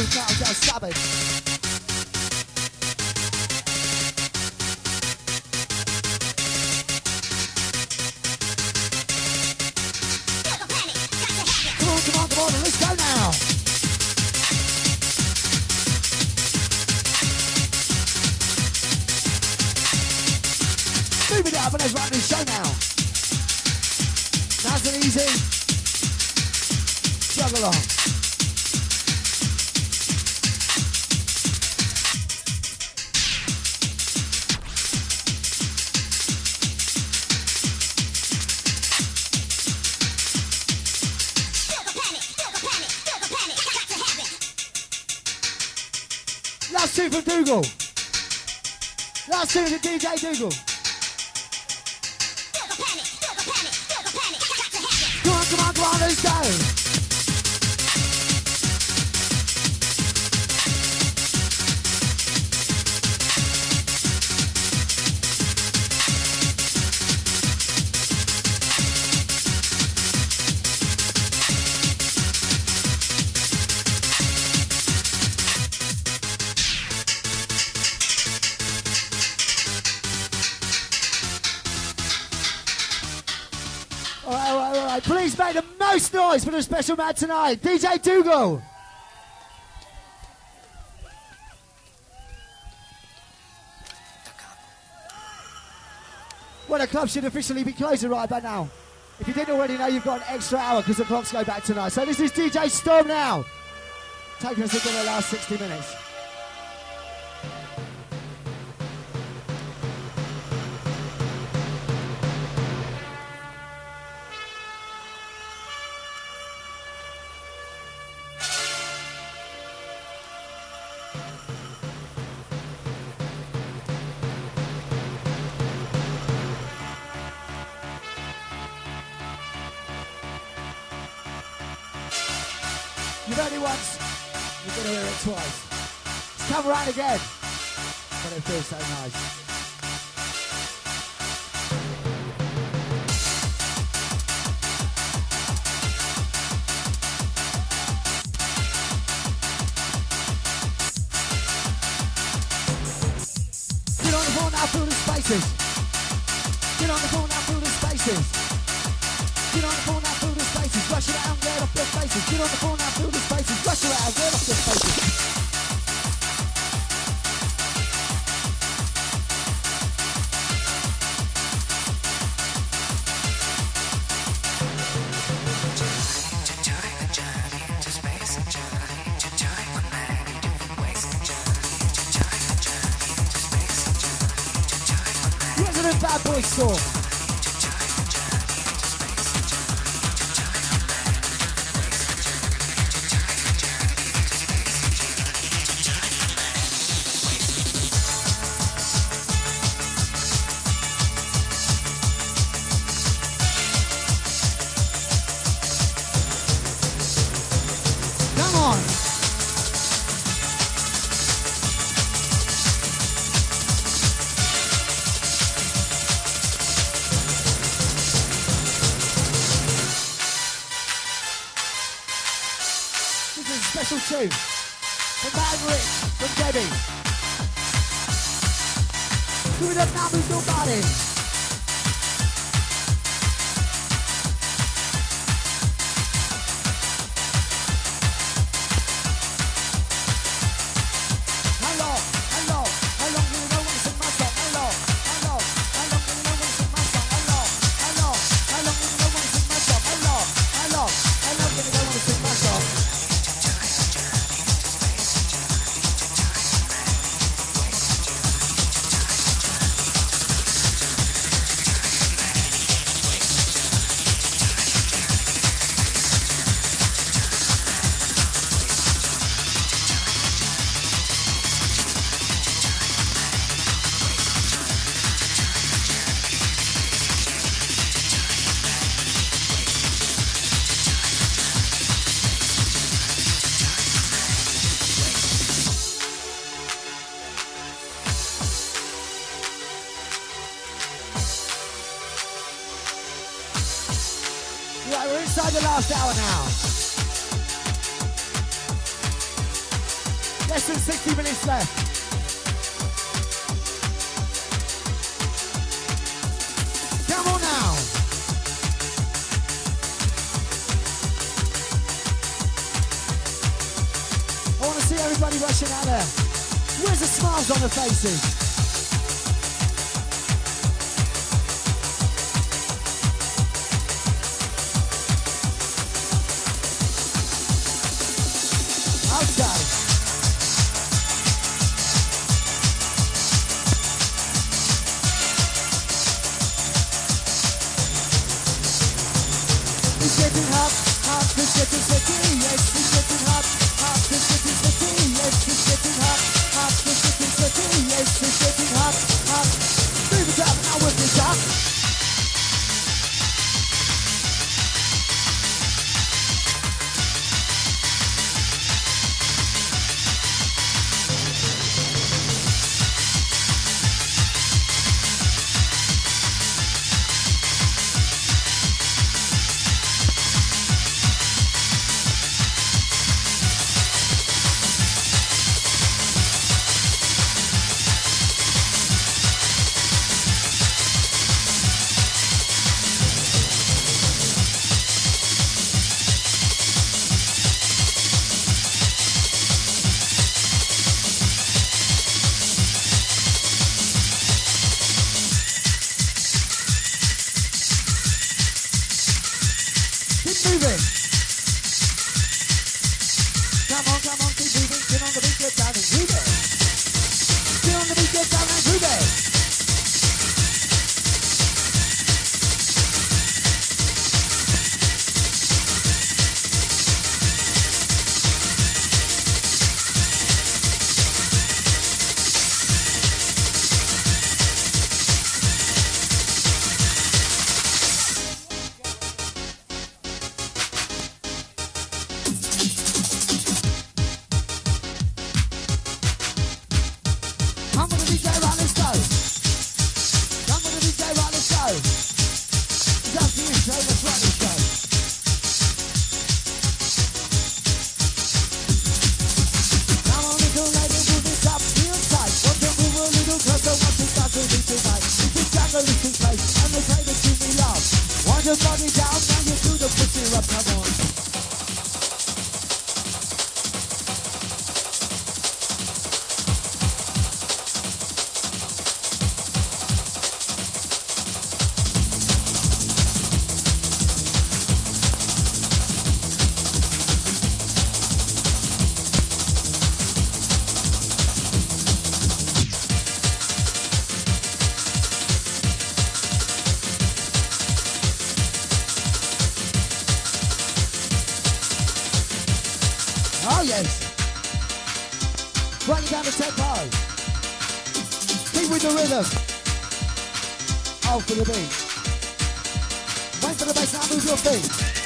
your now, on, on, come on, let's run this show now. Easy. Jog along. Last two from Dougal. Last two from DJ Dougal. Come on, come on, come on, let's go. Please make the most noise for the special man tonight, DJ Dougal. Well, the club should officially be closing right about now. If you didn't already know, you've got an extra hour because the clocks go back tonight. So this is DJ Storm now, taking us into the last 60 minutes. Heard it once, you're to hear it twice. It's come around again, but it feels so nice. Get on the phone now, fill the spaces. Get on the phone now, fill the spaces. Faces. Get on the phone now, fill the spaces. Rush and get off their faces. Bad Boy Store. Special tune from from Debbie. Do it up now, Right, we're inside the last hour now. Less than 60 minutes left. Come on now. I want to see everybody rushing out there. Where's the smiles on the faces? Yes, we should. Oh, yes. Right down the tempo. Keep with the rhythm. Out for the beat. Wait for the bass now, move your feet.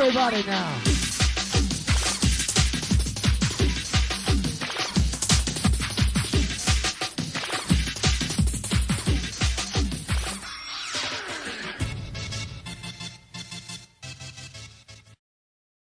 Everybody now.